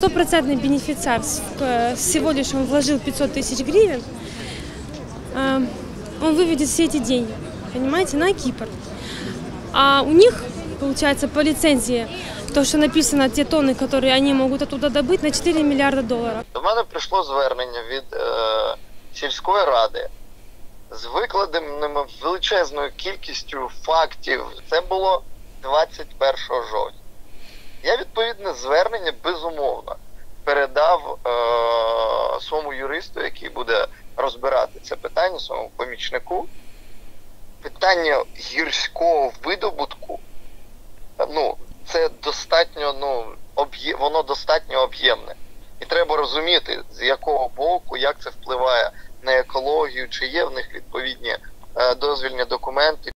Стопроцентный бенефициар с- э, всего лишь он вложил 500 тысяч гривен, э, он выведет все эти деньги, понимаете, на Кипр. А у них, получается, по лицензии, то, что написано, те тонны, которые они могут оттуда добыть, на 4 миллиарда долларов. До мене прийшло звернення від е, сільської ради з викладеними величезною кількістю фактів. Це було 21 жовтня. Я відповідне звернення безумовно передав е, своєму юристу, який буде розбирати це питання, своєму помічнику. Питання гірського видобутку ну, це достатньо, ну, об'є... воно достатньо об'ємне. І треба розуміти, з якого боку, як це впливає на екологію, чи є в них відповідні е, дозвільні документи,